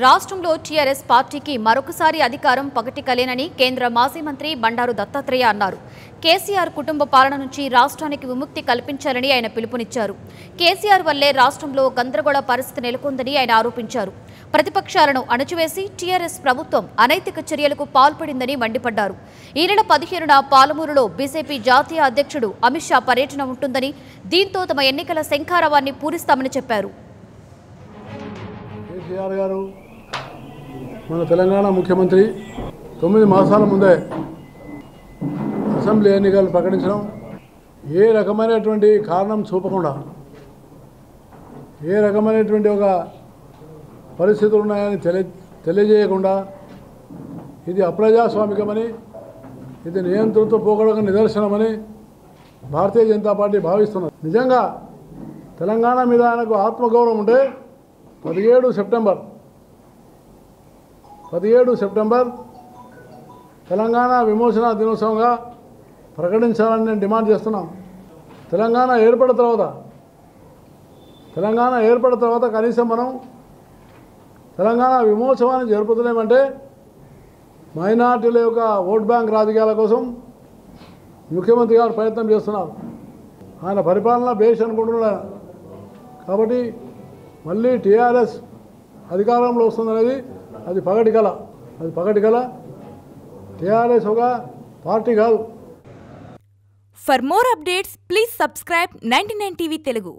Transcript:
రాష్ట్రంలో టీఆర్ఎస్ పార్టీకి మరొకసారి అధికారం పగటికలేనని కేంద్ర మాజీ మంత్రి బండారు దత్తాత్రేయ అన్నారు. కేసీఆర్ కుటుంబ పాలన నుంచి రాష్ట్రానికి విముక్తి కల్పించాలని ఆయన పిలుపునిచ్చారు. కేసీఆర్ వల్లే రాష్ట్రంలో గందరగోళ పరిస్థితి నెలకొందని ఆయన ఆరోపించారు. ప్రతిపక్షాలను అణచివేసి టీఆర్ఎస్ ప్రభుత్వం అనైతిక చర్యలకు పాల్పడిందని మండిపడ్డారు. ఈ నెల పదిహేనున పాలమూరులో బీజేపీ జాతీయ అధ్యక్షుడు అమిత్ షా పర్యటన ఉంటుందని దీంతో తమ ఎన్నికల శంఖారావాన్ని పూరిస్తామని చెప్పారు. కేఆర్ గారు మన తెలంగాణ ముఖ్యమంత్రి తొమ్మిది మాసాల ముందే అసెంబ్లీ ఎన్నికలు ప్రకటించడం ఏ రకమైనటువంటి కారణం చూపకుండా ఏ రకమైనటువంటి ఒక పరిస్థితులు ఉన్నాయని తెలియ తెలియజేయకుండా ఇది అప్రజాస్వామికమని ఇది నియంత్రణతో పోగొడక నిదర్శనమని భారతీయ జనతా పార్టీ భావిస్తున్నది. నిజంగా తెలంగాణ మీద ఆయనకు ఆత్మగౌరవం ఉంటే పదిహేడు సెప్టెంబర్. పదిహేడు సెప్టెంబర్ తెలంగాణ విమోచన దినోత్సవంగా ప్రకటించాలని నేను డిమాండ్ చేస్తున్నాం. తెలంగాణ ఏర్పడిన తర్వాత తెలంగాణ ఏర్పడిన తర్వాత కనీసం మనం తెలంగాణ విమోచనాన్ని జరుపుతున్నామంటే మైనార్టీల యొక్క ఓట్ బ్యాంక్ రాజకీయాల కోసం ముఖ్యమంత్రి గారు ప్రయత్నం చేస్తున్నారు. ఆయన పరిపాలన బేస్ అనుకుంటున్నాడు? కాబట్టి మళ్ళీ టీఆర్ఎస్ అధికారంలో వస్తుందనేది అది పగటి కళ అది పగటి కళ టీఆర్ఎస్ ఒక పార్టీ కాదు. For more updates please subscribe ninety nine TV Telugu.